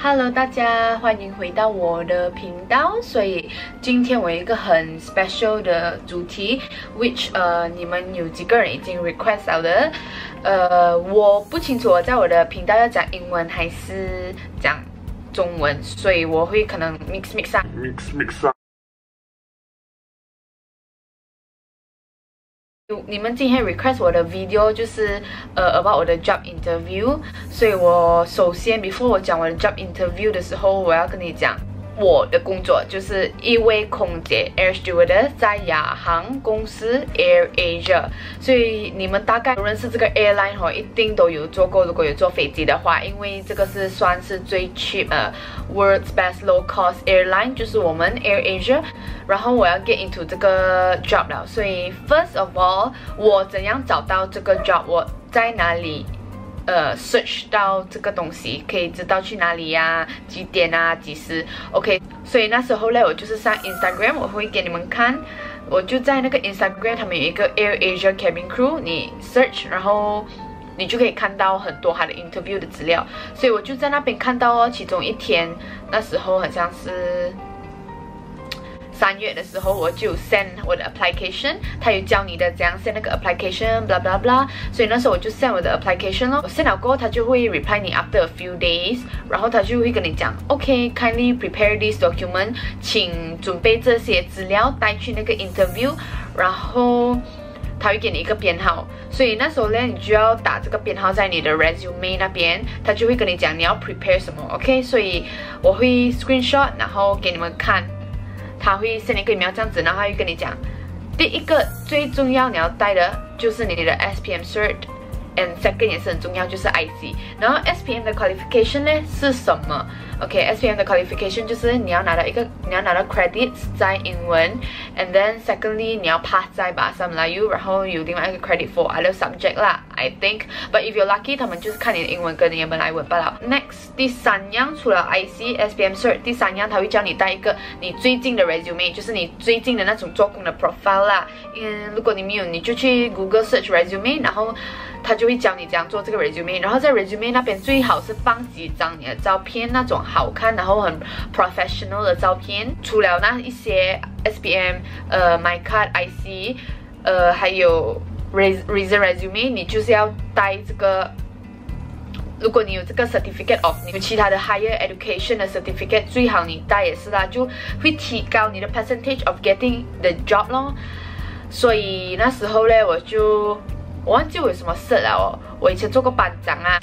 Hello，大家欢迎回到我的频道。所以今天我有一个很 special 的主题，which 呃你们有几个人已经 request 了的？呃，我不清楚我在我的频道要讲英文还是讲中文，所以我会可能 mix mix 上 mix mix 上。你们今天 request 我的 video 就是呃 about 我的 job interview，所以我首先 before 我讲我的 job interview 的时候，我要跟你讲。我的工作就是一位空姐，air stewardess，在亚航公司 Air Asia，所以你们大概都认识这个 airline 哈，一定都有坐过。如果有坐飞机的话，因为这个是算是最 cheap 呃 world's best low cost airline，就是我们 Air Asia。然后我要 get into 这个 job 了，所以 first of all，我怎样找到这个 job？我在哪里？呃，search 到这个东西，可以知道去哪里呀，几点啊，几时？OK，所以那时候呢，我就是上 Instagram，我会给你们看，我就在那个 Instagram，他们有一个 Air Asia Cabin Crew，你 search，然后你就可以看到很多他的 interview 的资料，所以我就在那边看到哦，其中一天，那时候好像是。三月的时候，我就 send 我的 application，他有教你的怎样 send 那个 application，blah blah blah，所以那时候我就 send 我的 application 咯。我 send 了过后，他就会 reply 你 after a few days，然后他就会跟你讲，OK，kindly prepare this document，请准备这些资料带去那个 interview，然后他会给你一个编号，所以那时候呢，你就要打这个编号在你的 resume 那边，他就会跟你讲你要 prepare 什么，OK，所以我会 screenshot，然后给你们看。他会 send 一个 email 这样子，然后他会跟你讲，第一个最重要你要带的就是你的 SPM cert。And second 也是很重要，就是 IC。然后 SPM 的 qualification 呢是什么？OK，SPM 的 qualification 就是你要拿到一个，你要拿到 credits 在英文，and then secondly 你要 pass 在巴萨马来语，然后有另外一个 credit for other subject 啦。I think。But if you're lucky，他们就是看你的英文跟你的本来文罢了。Next，第三样除了 IC、SPM cert，第三样他会教你带一个你最近的 resume，就是你最近的那种做工的 profile 啦。嗯，如果你没有，你就去 Google search resume，然后。他就会教你怎样做这个 resume，然后在 resume 那边最好是放几张你的照片，那种好看然后很 professional 的照片。除了那一些 SPM，呃，my card IC，呃，还有 resume resume，你就是要带这个。如果你有这个 certificate of，你有其他的 higher education 的 certificate，最好你带也是啦，就会提高你的 percentage of getting the job 咯。所以那时候呢，我就。我忘记我有什么 cert 了哦，我以前做过班长啊，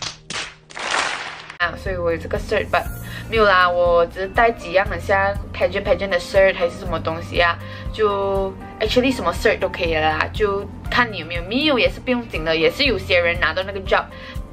啊，所以我有这个 cert，but 没有啦，我只是带几样很像 pageant pageant 的 cert 还是什么东西啊，就 actually 什么事儿都可以啦，就看你有没有，没有也是不用紧的，也是有些人拿到那个 job。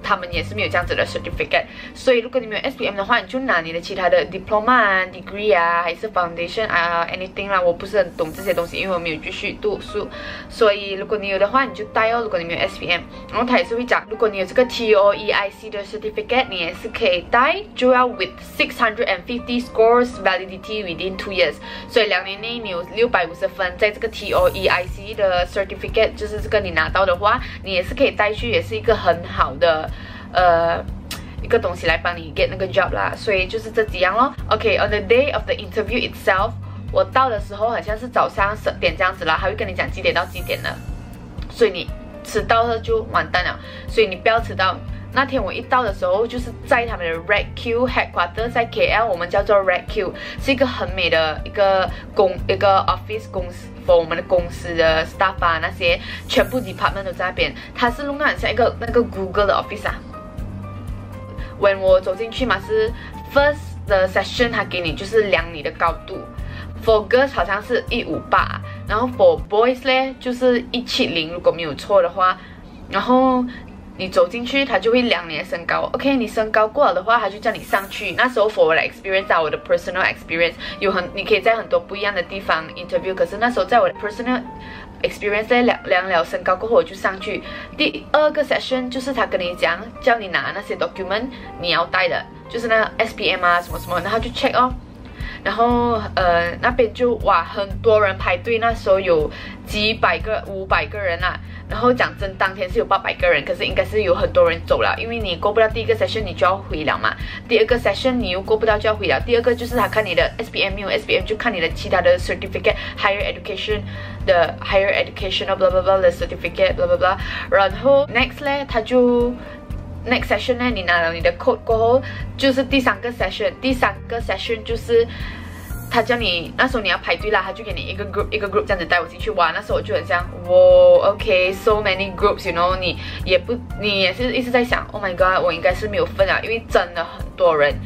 他们也是没有这样子的 certificate，所以如果你没有 SPM 的话，你就拿你的其他的 diploma 啊、degree 啊，还是 foundation 啊，anything 啦。我不是很懂这些东西，因为我没有继续读书。所以如果你有的话，你就带哦。如果你没有 SPM，然后他也是会讲，如果你有这个 TOEIC 的 certificate，你也是可以带，就要 with six hundred and fifty scores validity within two years。所以两年内你有六百五十分，在这个 TOEIC 的 certificate，就是这个你拿到的话，你也是可以带去，也是一个很好的。呃，一个东西来帮你 get 那个 job 啦，所以就是这几样咯。OK，on the day of the interview itself，我到的时候好像是早上十点这样子啦，他会跟你讲几点到几点的，所以你迟到了就完蛋了，所以你不要迟到。那天我一到的时候，就是在他们的 Red Q Headquarters，在 KL，我们叫做 Red Q，是一个很美的一个公一个 office 公司，for 我们的公司的 staff 啊那些全部 department 都在那边，它是弄得很像一个那个 Google 的 office 啊。When 我走进去嘛，是 first 的 session，他给你就是量你的高度。For girls 好像是一五八，然后 for boys 呢就是一七零，如果没有错的话。然后你走进去，他就会量你的身高。OK，你身高过了的话，他就叫你上去。那时候 for 我的 experience 啊，我的 personal experience 有很，你可以在很多不一样的地方 interview。可是那时候在我的 personal experience 咧量量了身高过后，我就上去。第二个 session 就是他跟你讲，叫你拿那些 document 你要带的，就是那 SPM 啊什么什么，然后就 check 哦。然后呃那边就哇很多人排队，那时候有几百个、五百个人啊。然后讲真，当天是有八百个人，可是应该是有很多人走了，因为你过不了第一个 session，你就要回了嘛。第二个 session 你又过不到就要回了。第二个就是他看你的 SBM 没有 SBM，就看你的其他的 certificate higher education 的 higher education blah blah blah 的 certificate blah blah blah。然后 next 呢，他就 next session 呢，你拿了你的 code 过后，就是第三个 session，第三个 session 就是。他叫你那时候你要排队啦，他就给你一个 group 一个 group 这样子带我进去玩。那时候我就很想，哇，OK，so many groups，you know，你也不，你也是一直在想，Oh my god，我应该是没有分啊，因为真的很多人。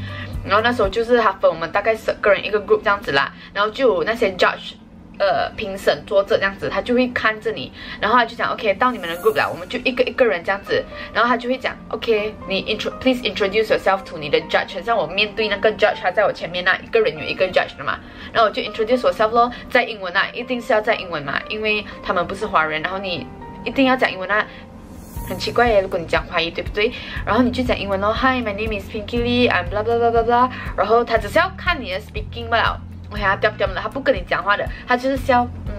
然后那时候就是他分我们大概十个人一个 group 这样子啦，然后就那些 judge。呃，评审坐着这样子，他就会看着你，然后他就讲，OK，到你们的 group 了，我们就一个一个人这样子，然后他就会讲，OK，你 intro，please introduce yourself to 你的 judge，像我面对那个 judge，他在我前面那一个人有一个 judge 的嘛，然后我就 introduce yourself 咯，在英文啊，一定是要在英文嘛，因为他们不是华人，然后你一定要讲英文啊，很奇怪耶，如果你讲华语对不对？然后你就讲英文咯，Hi，my name is Pinky Lee，I'm blah blah blah blah blah，然后他只是要看你的 speaking 罢了。我他掉掉的，他不跟你讲话的，他就是笑，嗯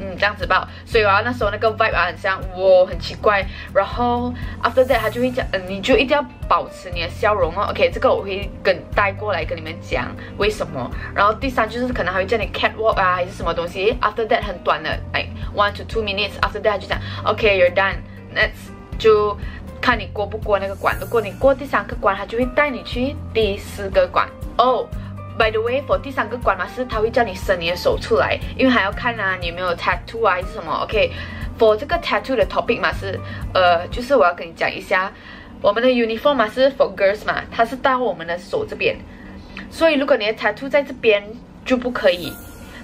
嗯这样子吧。所以啊，那时候那个 vibe 啊很像，哇，很奇怪。然后 after that 他就会讲，嗯，你就一定要保持你的笑容哦。OK，这个我会跟带过来跟你们讲为什么。然后第三就是可能还会叫你 catwalk 啊，还是什么东西。After that 很短的，like one to two minutes。After that 就讲，OK，you're done，let's 就看你过不过那个关。如果你过第三个关，他就会带你去第四个关。哦。By the way, for 第三个关嘛是他会叫你伸你的手出来，因为还要看啊你有没有 tattoo 啊还是什么。OK，for 这个 tattoo 的 topic 嘛是，呃，就是我要跟你讲一下，我们的 uniform 嘛是 for girls 嘛，它是到我们的手这边，所以如果你的 tattoo 在这边就不可以。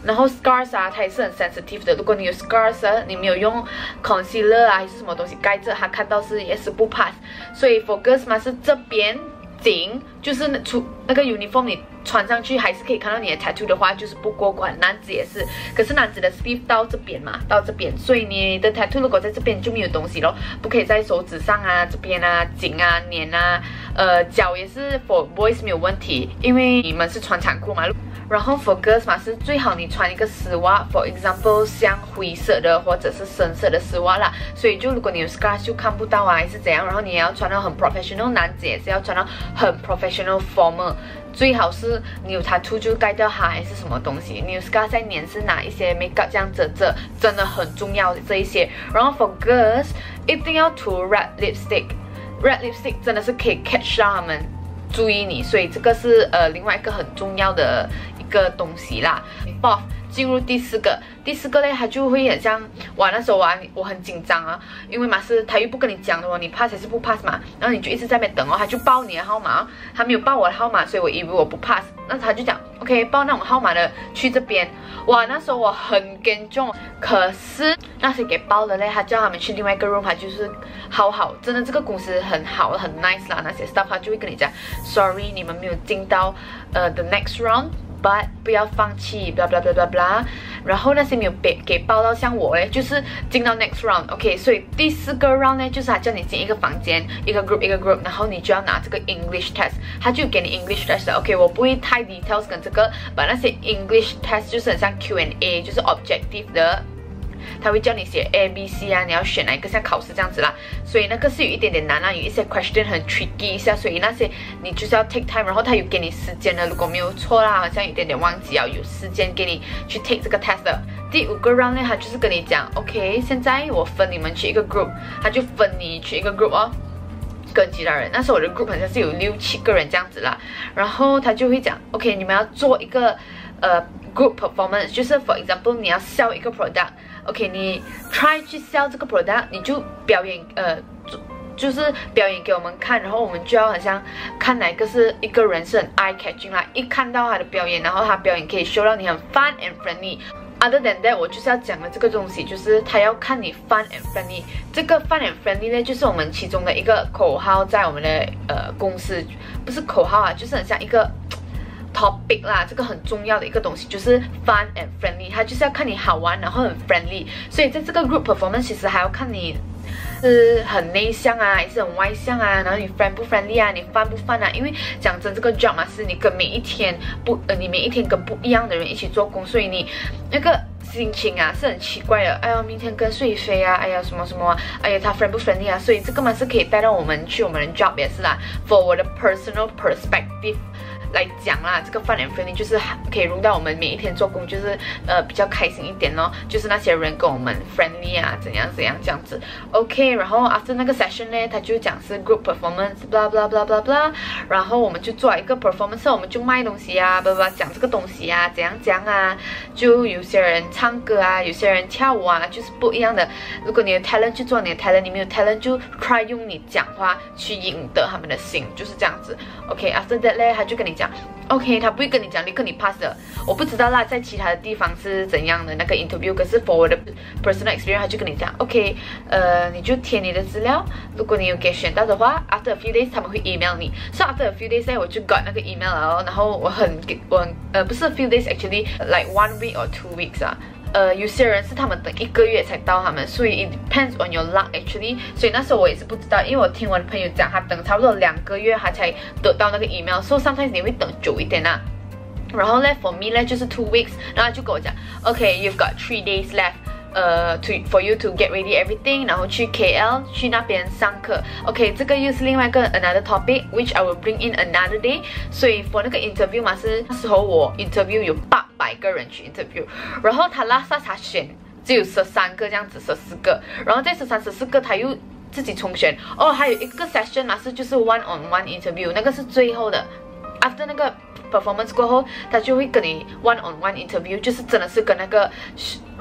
然后 scars 啊，它也是很 sensitive 的，如果你有 scars，你没有用 concealer 啊还是什么东西盖着，它看到是也是不 pass。所以 for girls 嘛是这边。紧就是那出那个 uniform 你穿上去还是可以看到你的 tattoo 的话就是不过关，男子也是，可是男子的 sleeve 到这边嘛，到这边，所以你的 tattoo 如果在这边就没有东西咯，不可以在手指上啊这边啊颈啊脸啊，呃脚也是 for boys 没有问题，因为你们是穿长裤嘛。然后 for girls 嘛是最好你穿一个丝袜，for example 像灰色的或者是深色的丝袜啦。所以就如果你有 scar 就看不到啊，还是怎样。然后你也要穿到很 professional，男子也是要穿到很 professional formal。最好是你有 tattoo 就盖掉它，还是什么东西。你有 scar 在脸是拿一些 makeup 这样遮遮，真的很重要这一些。然后 for girls 一定要涂 red lipstick，red lipstick 真的是可以 catch 到他们注意你，所以这个是呃另外一个很重要的。个东西啦，buff 进入第四个，第四个嘞，他就会很像哇那时候玩，我很紧张啊，因为嘛是他又不跟你讲的哦，你 pass 是不 pass 嘛，然后你就一直在那边等哦，他就报你的号码，他没有报我的号码，所以我以为我不 pass，那他就讲 OK 报那种号码的去这边，哇，那时候我很跟重，可是那些给报的嘞，他叫他们去另外一个 room，他就是好好，真的这个公司很好很 nice 啦，那些 staff 他就会跟你讲，sorry 你们没有进到呃 the next round。But 不要放弃，blah blah blah blah blah。然后那些没有被给报到，像我嘞，就是进到 next round，OK。所以第四个 round 呢，就是他叫你进一个房间，一个 group 一个 group，然后你就要拿这个 English test，他就给你 English test，OK。我不会太 details 跟这个，把那些 English test 就是很像 Q&A，就是 objective 的。他会叫你写 A、B、C 啊，你要选哪一个像考试这样子啦，所以那个是有一点点难啊，有一些 question 很 tricky 一下，所以那些你就是要 take time，然后他有给你时间的，如果没有错啦，好像有点点忘记啊，有时间给你去 take 这个 test 的。第五个 round 呢，他就是跟你讲，OK，现在我分你们去一个 group，他就分你去一个 group 哦，跟其他人，那时候我的 group 好像是有六七个人这样子啦，然后他就会讲，OK，你们要做一个呃 group performance，就是 for example 你要 sell 一个 product。OK，你 try 去 sell 这个 product，你就表演，呃，就是表演给我们看，然后我们就要很像看哪个是一个人是很 eye catching 啦，一看到他的表演，然后他表演可以 show 到你很 fun and friendly。Other than that，我就是要讲的这个东西，就是他要看你 fun and friendly。这个 fun and friendly 呢，就是我们其中的一个口号，在我们的呃公司，不是口号啊，就是很像一个。Topic 啦，这个很重要的一个东西就是 fun and friendly，它就是要看你好玩，然后很 friendly。所以在这个 group performance，其实还要看你是很内向啊，还是很外向啊？然后你 friend 不 friendly 啊？你 fun 不 fun 啊？因为讲真，这个 job 嘛，是你跟每一天不呃，你每一天跟不一样的人一起做工，所以你那个。心情啊是很奇怪的，哎呀，明天跟谁飞啊？哎呀，什么什么？哎呀，他 friend 不 friendly 啊？所以这个嘛是可以带到我们去我们的 job 也是啦，for 我的 personal perspective。来讲啦，这个 fun and friendly 就是可以融到我们每一天做工，就是呃比较开心一点咯。就是那些人跟我们 friendly 啊，怎样怎样这样子。OK，然后 after 那个 session 呢，他就讲是 group performance，blah blah blah blah blah。然后我们就做一个 performance，我们就卖东西啊，blah blah 讲这个东西啊，怎样讲啊。就有些人唱歌啊，有些人跳舞啊，就是不一样的。如果你有 talent 去做你的 talent，你没有 talent 就 try 用你讲话去赢得他们的心，就是这样子。OK，after that 呢，他就跟你。讲，OK，他不会跟你讲立刻你 pass 的，我不知道啦，在其他的地方是怎样的那个 interview，可是 for 我的 personal experience，他就跟你讲，OK，呃，你就填你的资料，如果你有给选到的话，after a few days 他们会 email 你，so after a few days，我就 got 那个 email 了，然后我很我呃不是 a few days actually like one week or two weeks 啊。呃，有些人是他们等一个月才到他们，所以 it depends on your luck actually。所以那时候我也是不知道，因为我听我的朋友讲，他等差不多两个月他才得到那个 email。So sometimes 你会等久一点啊。然后呢，for me 呢就是 two weeks，然后就跟我讲，OK，you've got three days left。呃，to for you to get ready everything，然后去 KL 去那边上课。OK，这个又是另外一个 another topic，which I will bring in another day。所以 for 那个 interview 嘛，是那时候我 interview 有八百个人去 interview，然后他拉萨他选只有十三个这样子，十四个，然后这十三十四个他又自己重选。哦，还有一个 session 嘛是就是 one on one interview，那个是最后的，after 那个 performance 过后，他就会跟你 one on one interview，就是真的是跟那个。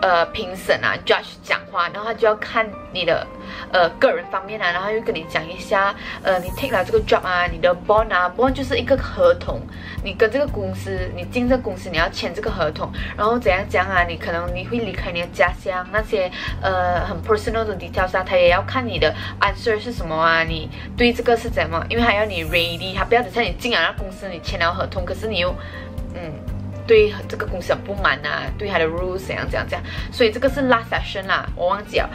呃，评审啊，judge 讲话，然后他就要看你的呃个人方面啊，然后又跟你讲一下，呃，你 take 了这个 job 啊，你的 bond 啊，bond 就是一个合同，你跟这个公司，你进这个公司你要签这个合同，然后怎样讲啊，你可能你会离开你的家乡，那些呃很 personal 的 details 啊，他也要看你的 answer 是什么啊，你对这个是怎么，因为还要你 ready，他不要等下你进了那公司，你签了合同，可是你又嗯。对这个公司很不满啊，对他的 rules 怎样怎样怎样，所以这个是 last session 啦，我忘记了。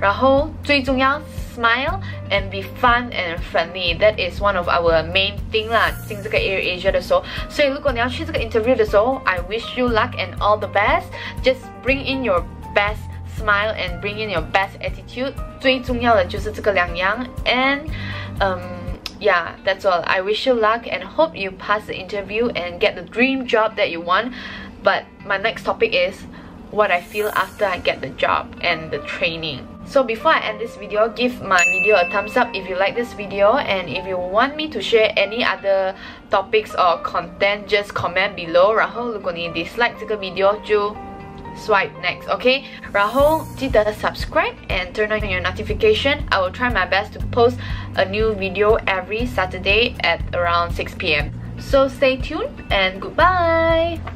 然后最重要，smile and be fun and friendly，that is one of our main thing 啦。进这个 Air Asia 的时候，所以如果你要去这个 interview 的时候，I wish you luck and all the best。Just bring in your best smile and bring in your best attitude。最重要的就是这个两样，and 嗯。 yeah, that's all. I wish you luck and hope you pass the interview and get the dream job that you want. But my next topic is what I feel after I get the job and the training. So before I end this video, give my video a thumbs up if you like this video and if you want me to share any other topics or content, just comment below. 然后如果你 dislike 这个 video 就 swipe next, okay? 然后记得 subscribe and turn on your notification. I will try my best to post a new video every Saturday at around 6 p.m. So stay tuned and goodbye!